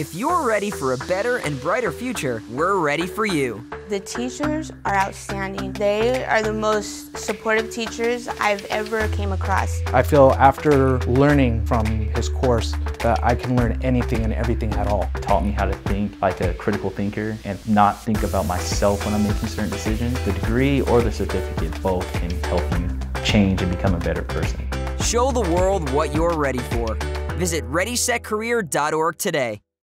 If you're ready for a better and brighter future, we're ready for you. The teachers are outstanding. They are the most supportive teachers I've ever came across. I feel after learning from his course that I can learn anything and everything at all. Taught me how to think like a critical thinker and not think about myself when I'm making certain decisions. The degree or the certificate both can help you change and become a better person. Show the world what you're ready for. Visit ReadySetCareer.org today.